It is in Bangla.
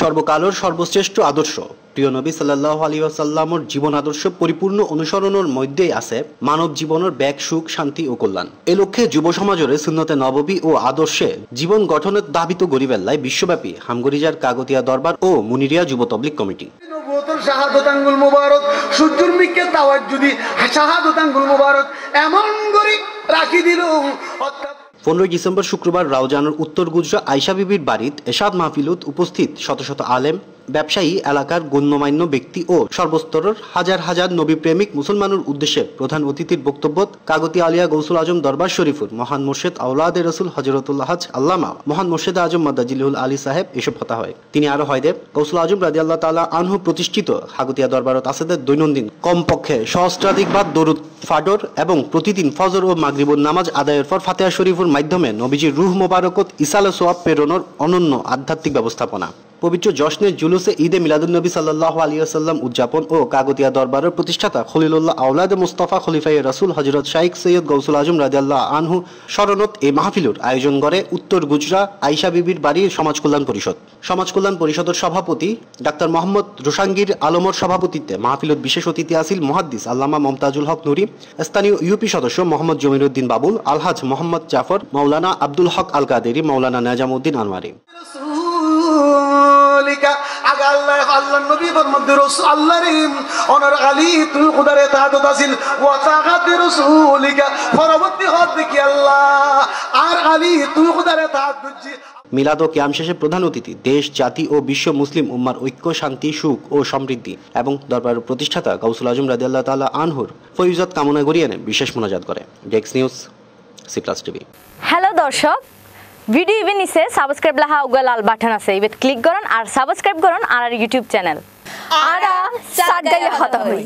সর্বকালের সর্বশ্রেষ্ঠ আদর্শ। প্রিয় নবী সাল্লাহ আলী আসাল্লামর জীবন আদর্শ পরিপূর্ণ অনুসরণের মধ্যেই আছে মানব জীবনের ব্যাগ, সুখ, শান্তি ও কল্যাণ। এ লক্ষ্যে যুব সমাজের সুন্নতে নববী ও আদর্শে জীবন গঠনের দাবিত গরিবেল্লায় বিশ্বব্যাপী হামগরিজার কাগতিয়া দরবার ও মুনিরিয়া যুব তবলিক কমিটি। এমন করে রাখি দিল, অর্থাৎ পনেরোই ডিসেম্বর শুক্রবার রাউজানের উত্তর গুজরা আয়সা বিবির বাড়িত এসাদ মাহফিলুত উপস্থিত শত শত আলেম ব্যবসায়ী এলাকার গণ্যমান্য ব্যক্তি ও সর্বস্তরের হাজার হাজার নবী প্রেমিক মুসলমানের উদ্দেশ্যে প্রধান অতিথির বক্তব্য কাগতি আলিয়া গৌসুল আজম দরবার শরীফুর মহান মোর্শেদ আউলাদ রসুল হজরতুল্লাহ আল্লামা মহান মোর্শেদ আজম মাদাজিলুল আলী সাহেব এসব কথা হয়। তিনি আরও হয় দেব গৌসুল আজম রাজি আল্লাহ তালা আনহু প্রতিষ্ঠিত হাগতিয়া দরবারত আসাদের দৈনন্দিন কমপক্ষে সহস্রাধিকবার দরুদ ফাডর এবং প্রতিদিন ফজর ও মাগরিবুর নামাজ আদায়ের পর ফাতেহা শরীফুর মাধ্যমে নবীজির রুহ মোবারকত ইসাল সোয়াব প্রেরণের অনন্য আধ্যাত্মিক ব্যবস্থাপনা। পবিত্র জশ্নের জুলুসে ঈদে মিলাদুলনবী সাল্লাহ আলী আসাল্লাম উদযাপন ও কাগতিয়া দরবারের প্রতিষ্ঠাতা খলিলুল্লাহ আউলাদ মুস্তফা খলিফাই রাসুল হজরত শাইখ সৈয়দ গৌসুল আজম রাজিয়াল্লাহ আনহু শরণত এই মাহফিলুর আয়োজন করে উত্তর গুজরা আইসা বিবির বাড়ির সমাজ কল্যাণ পরিষদ। সমাজ কল্যাণ পরিষদের সভাপতি ডাক্তার মোহাম্মদ রোশাঙ্গীর আলমর সভাপতিত্বে মাহফিলত বিশেষ অতিথি আসিল মহাদ্দিস আল্লামা মমতাজুল হক নুরি, স্থানীয় ইউপি সদস্য মোহাম্মদ জমিরুদ্দিন বাবুল, আলহাজ মোহাম্মদ জাফর মৌলানা আব্দুল হক আল কাদেরি মৌলানা নাজামুদ্দিন আনোয়ারি রাসূলিকা আগা আল্লাহ আল্লাহর নবীর মধ্যে রাসূল আল্লাহর অনর আলী তুই খুদারে তাহাদত আসিল ওয়া তাহাত পরবর্তী হদ দেখি আল্লাহ আর আলী তুই খুদারে তাহাদত মিলাদ ও ক্যাম শেষে প্রধান অতিথি দেশ জাতি ও বিশ্ব মুসলিম উম্মার ঐক্য শান্তি সুখ ও সমৃদ্ধি এবং দরবারের প্রতিষ্ঠাতা গৌসুল আজম রাজি আল্লাহ তাল্লাহ আনহুর ফৈজত কামনা করিয়ে বিশেষ মোনাজাত করে। ডেক্স news C plus TV hello দর্শক ভিডিও ইভেন নিচে সাবস্ক্রাইব লাহা উগা লাল বাটন আছে। ইভেন ক্লিক করুন আর সাবস্ক্রাইব করুন আর ইউটিউব চ্যানেল আরা সাগাইলে হতা হই।